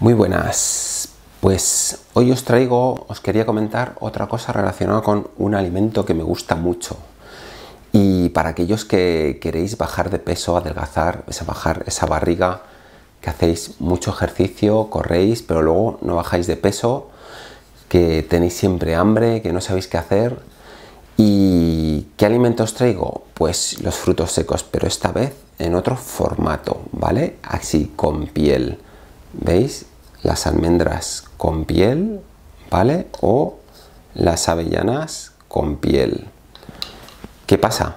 Muy buenas. Pues hoy os traigo, os quería comentar otra cosa relacionada con un alimento que me gusta mucho. Y para aquellos que queréis bajar de peso, adelgazar, esa, bajar esa barriga, que hacéis mucho ejercicio, corréis, pero luego no bajáis de peso, que tenéis siempre hambre, que no sabéis qué hacer. ¿Y qué alimentos traigo? Pues los frutos secos, pero esta vez en otro formato, ¿vale? Así, con piel. ¿Veis? Las almendras con piel, ¿vale? O las avellanas con piel. ¿Qué pasa?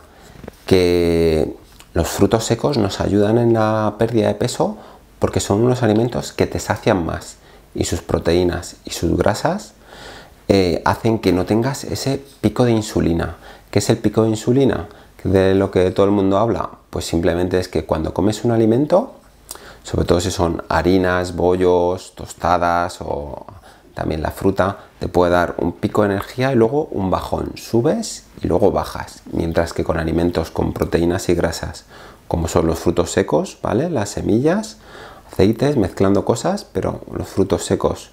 Que los frutos secos nos ayudan en la pérdida de peso porque son unos alimentos que te sacian más y sus proteínas y sus grasas eh, hacen que no tengas ese pico de insulina. ¿Qué es el pico de insulina? De lo que todo el mundo habla. Pues simplemente es que cuando comes un alimento sobre todo si son harinas, bollos, tostadas o también la fruta, te puede dar un pico de energía y luego un bajón. Subes y luego bajas. Mientras que con alimentos con proteínas y grasas, como son los frutos secos, ¿vale? Las semillas, aceites, mezclando cosas, pero los frutos secos,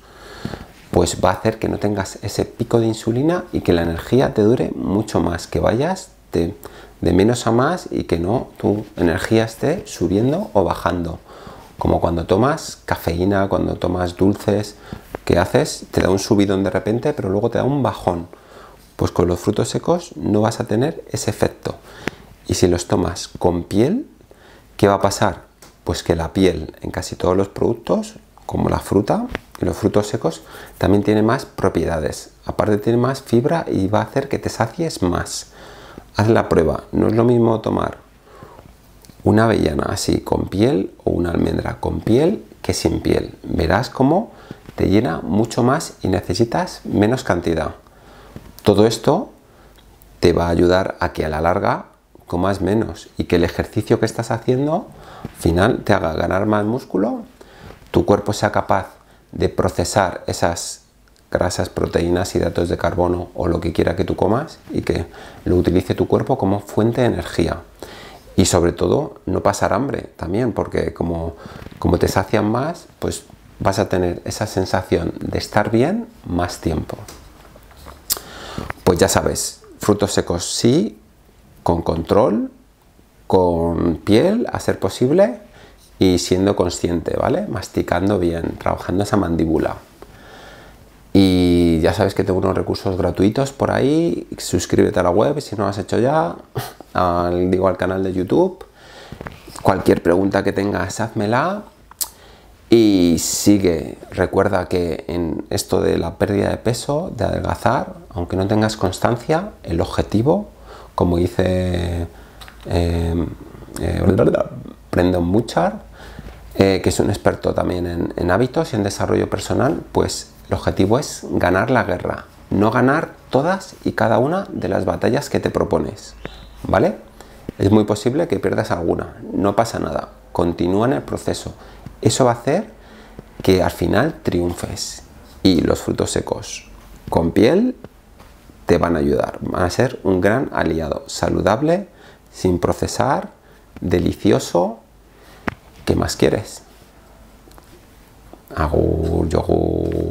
pues va a hacer que no tengas ese pico de insulina y que la energía te dure mucho más, que vayas de, de menos a más y que no tu energía esté subiendo o bajando. Como cuando tomas cafeína, cuando tomas dulces, ¿qué haces? Te da un subidón de repente, pero luego te da un bajón. Pues con los frutos secos no vas a tener ese efecto. Y si los tomas con piel, ¿qué va a pasar? Pues que la piel en casi todos los productos, como la fruta y los frutos secos, también tiene más propiedades. Aparte tiene más fibra y va a hacer que te sacies más. Haz la prueba. No es lo mismo tomar una avellana así con piel o una almendra con piel que sin piel. Verás cómo te llena mucho más y necesitas menos cantidad. Todo esto te va a ayudar a que a la larga comas menos y que el ejercicio que estás haciendo al final te haga ganar más músculo, tu cuerpo sea capaz de procesar esas grasas, proteínas, hidratos de carbono o lo que quiera que tú comas y que lo utilice tu cuerpo como fuente de energía. Y sobre todo, no pasar hambre también, porque como, como te sacian más, pues vas a tener esa sensación de estar bien más tiempo. Pues ya sabes, frutos secos sí, con control, con piel, a ser posible, y siendo consciente, ¿vale? Masticando bien, trabajando esa mandíbula. Y ya sabes que tengo unos recursos gratuitos por ahí. Suscríbete a la web si no lo has hecho ya. Al, digo al canal de YouTube. Cualquier pregunta que tengas, házmela. Y sigue. Recuerda que en esto de la pérdida de peso, de adelgazar, aunque no tengas constancia, el objetivo, como dice eh, eh, Brendan Butchard, eh, que es un experto también en, en hábitos y en desarrollo personal, pues el objetivo es ganar la guerra, no ganar todas y cada una de las batallas que te propones. ¿Vale? Es muy posible que pierdas alguna, no pasa nada, continúa en el proceso. Eso va a hacer que al final triunfes. Y los frutos secos con piel te van a ayudar, van a ser un gran aliado, saludable, sin procesar, delicioso. ¿Qué más quieres? Agur, yogur.